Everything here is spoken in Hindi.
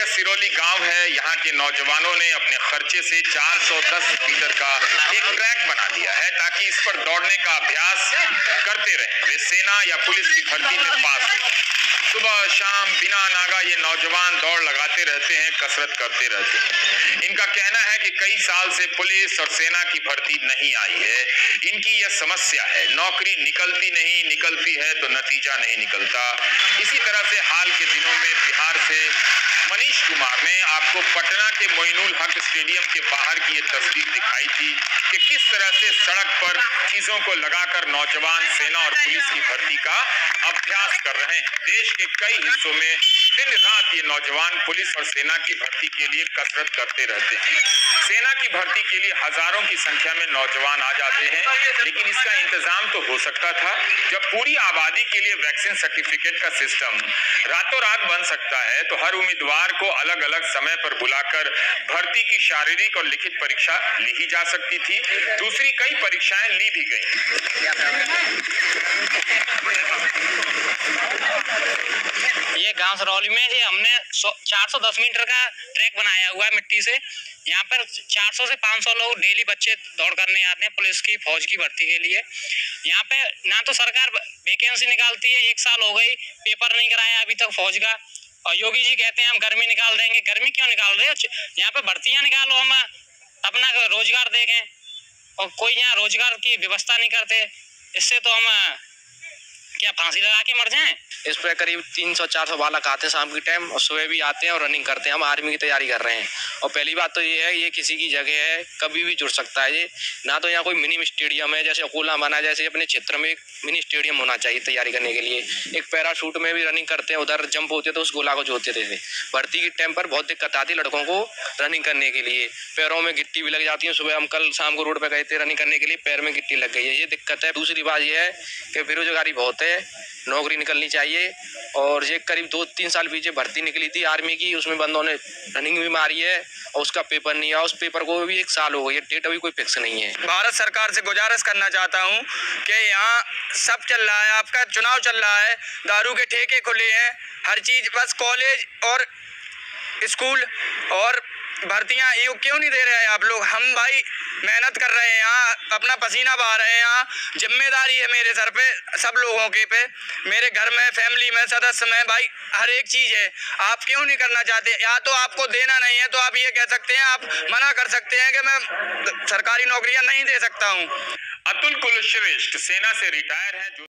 यह सिरोली गाँव है। यहाँ के नौजवानों ने अपने खर्चे से 410 मीटर का एक ट्रैक बना दिया है ताकि इस पर दौड़ने का अभ्यास करते रहे। वे सेना या पुलिस की भर्ती में पास हो सुबह शाम बिना नागा ये नौजवान दौड़ लगाते रहते हैं, कसरत करते रहते हैं। इनका कहना है कि कई साल से पुलिस और सेना की भर्ती नहीं आई है। इनकी यह समस्या है, नौकरी निकलती नहीं, निकलती है तो नतीजा नहीं निकलता। इसी तरह से हाल के दिनों में बिहार से मनीष कुमार ने आपको पटना के मोइनुल हक स्टेडियम के बाहर की ये तस्वीर दिखाई थी कि किस तरह से सड़क पर चीज़ों को लगाकर नौजवान सेना और पुलिस की भर्ती का अभ्यास कर रहे हैं। देश के कई हिस्सों में दिन रात ये नौजवान पुलिस और सेना की भर्ती के लिए कसरत करते रहते हैं। सेना की भर्ती के लिए हज़ारों की संख्या में नौजवान आ जाते हैं, लेकिन इसका इंतज़ाम तो हो सकता था जब पूरी आबादी के लिए वैक्सीन सर्टिफिकेट का सिस्टम रातों रात बन सकता है तो हर उम्मीदवार को अलग अलग समय पर बुलाकर भर्ती की शारीरिक और लिखित परीक्षा ली ही जा सकती थी। दूसरी कई परीक्षाएँ ली भी गई। ये गाँव सरौली में ये हमने चार सौ दस मीटर का ट्रैक बनाया हुआ है मिट्टी से। यहाँ पर 400 से 500 लोग डेली बच्चे दौड़ करने आते हैं पुलिस की, फौज की भर्ती के लिए। यहाँ पे ना तो सरकार वैकेंसी निकालती है, एक साल हो गई पेपर नहीं कराया अभी तक फौज का। और योगी जी कहते हैं, हम गर्मी निकाल देंगे। गर्मी क्यों निकाल रहे हो? यहाँ पे भर्तियाँ निकालो हम, अपना रोज़गार देखें। और कोई यहाँ रोज़गार की व्यवस्था नहीं करते, इससे तो हम क्या फांसी लगा के मर जाएँ? इस पर करीब 300-400 बालक आते हैं शाम के टाइम और सुबह भी आते हैं और रनिंग करते हैं। हम आर्मी की तैयारी कर रहे हैं। और पहली बात तो ये है, ये किसी की जगह है, कभी भी जुड़ सकता है ये। ना तो यहाँ कोई मिनी स्टेडियम है, जैसे अकोला बना जैसे अपने क्षेत्र में एक मिनी स्टेडियम होना चाहिए तैयारी करने के लिए। एक पैराशूट में भी रनिंग करते हैं, उधर जंप होते तो उस गोला को जोते थे। भर्ती के टाइम पर बहुत दिक्कत आती लड़कों को रनिंग करने के लिए। पैरों में गिट्टी भी लग जाती है, सुबह हम कल शाम को रोड पर गए थे रनिंग करने के लिए, पैर में गिट्टी लग गई है। ये दिक्कत है। दूसरी बात ये है कि बेरोजगारी बहुत है। नौकरी निकलनी चाहिए। और ये करीब दो तीन साल पीछे भर्ती निकली थी आर्मी की, उसमें बंदों ने रनिंग भी मारी है और उसका पेपर नहीं आया। उस पेपर को भी एक साल हो गई है, डेट अभी कोई फिक्स नहीं है। भारत सरकार से गुजारिश करना चाहता हूँ कि यहाँ सब चल रहा है, आपका चुनाव चल रहा है, दारू के ठेके खुले हैं, हर चीज़, बस कॉलेज और स्कूल और भर्तियाँ ये क्यों नहीं दे रहे हैं आप लोग? हम भाई मेहनत कर रहे हैं यहाँ अपना पसीना बहा रहे हैं यहाँ ज़िम्मेदारी है मेरे सर पे, सब लोगों के पे। मेरे घर में फैमिली में, सदस्य में, भाई, हर एक चीज़ है। आप क्यों नहीं करना चाहते? या तो आपको देना नहीं है तो आप ये कह सकते हैं, आप मना कर सकते हैं कि मैं सरकारी नौकरियाँ नहीं दे सकता हूँ। अतुल कुलश्रेष्ठ सेना से रिटायर है, जो